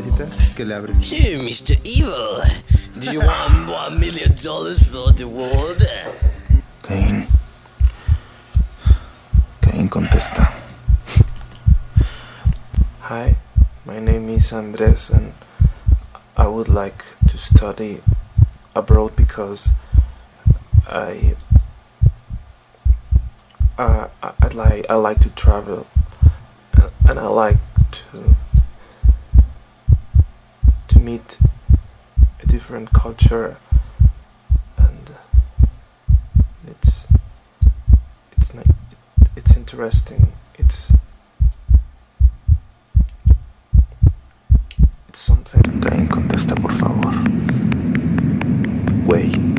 tiene una madrecita que le abres. Hey, Mr. Evil. Do you want one million dollars for the world? Cain. Cain contesta. Hi, my name is Andres and I would like to study abroad because I uh, I, I like I like to travel and I like to to meet a different culture and uh, it's it's not it's interesting it's it's something contesta, por favor. Güey.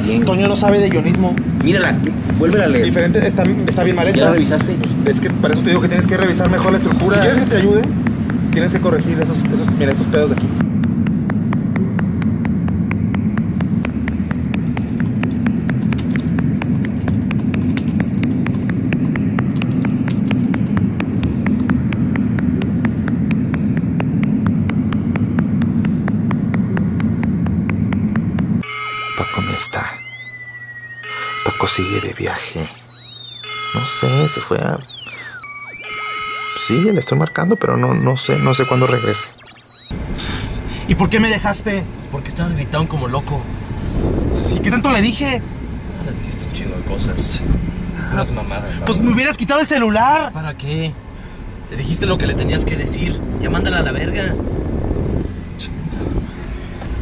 Bien. Toño no sabe de guionismo. Mírala, vuélvela a leer. Diferente, está, está bien mal ¿Ya hecha. la revisaste? Es que para eso te digo que tienes que revisar mejor la estructura. Si quieres que te ayude, tienes que corregir esos, esos, mira, estos pedos de aquí. Paco no está. Paco sigue de viaje. No sé, se fue a. Sí, le estoy marcando, pero no, no sé, no sé cuándo regrese. ¿Y por qué me dejaste? Pues porque estabas gritando como loco. ¿Y qué tanto le dije? Le dijiste un chingo de cosas. Unas mamadas. Pues me hubieras quitado el celular. ¿Para qué? Le dijiste lo que le tenías que decir. Ya mándala a la verga.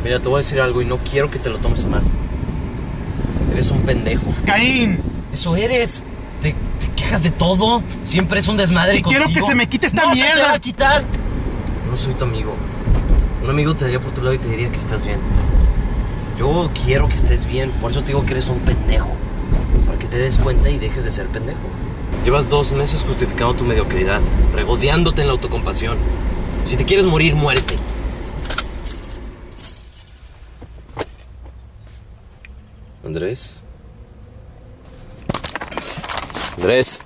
Mira, te voy a decir algo y no quiero que te lo tomes a mal. Eres un pendejo. Caín, Eso eres. Te, te quejas de todo. Siempre es un desmadre. Y quiero contigo. que se me quite esta no se te mierda. va a quitar. No soy tu amigo. Un amigo te daría por tu lado y te diría que estás bien. Yo quiero que estés bien. Por eso te digo que eres un pendejo. Para que te des cuenta y dejes de ser pendejo. Llevas dos meses justificando tu mediocridad, regodeándote en la autocompasión. Si te quieres morir, muérete. Andrés. Andrés.